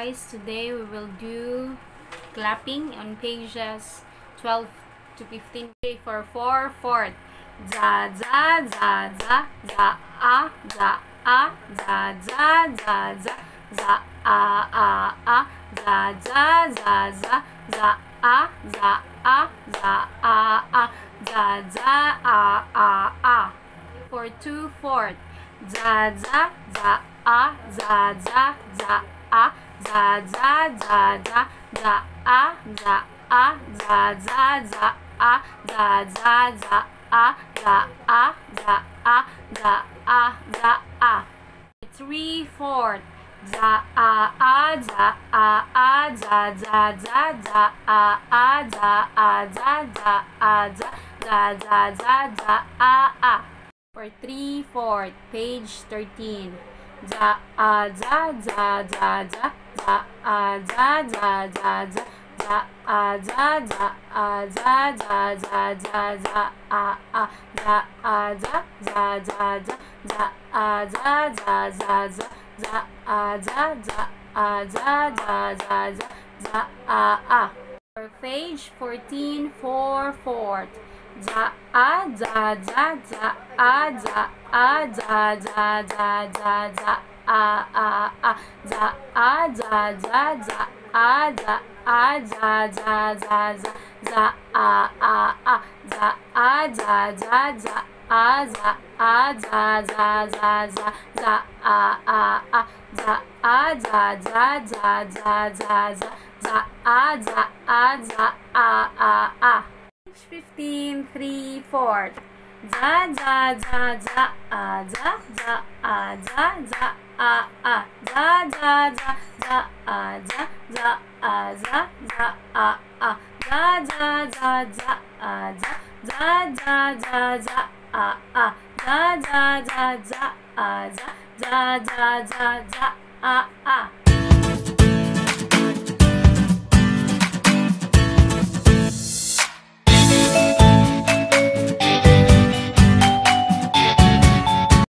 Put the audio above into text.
guys, today we will do clapping on pages 12 to 15 okay, for 4 fourth. Za za za za za a za a za za za za za a a a za za za za za a za a za a a za za a a a for 2 fourth. Za za za a za za za a za za za za za a za a za za za a za za za a za a za a za a za a three fourth za a a za a a za za za za a a za a za za a za za za za za a a for three fourth page 13 za a za za za za za a za za za za za a za za a za za za za za a a za a za za za za za a za za za za za a za za a za za za za za a a for page 14 4 fourth za a za za za a za a za za za za za a a a za a za za za a za a za za za za za a a a za a za za za a za a za za za za za a a a za a za za za za za za za a za a za a a a 15 3 4 za za za za a za za a za za a a za za za za a za za a za za a a za za za za a za za za za za a a za za za za a za za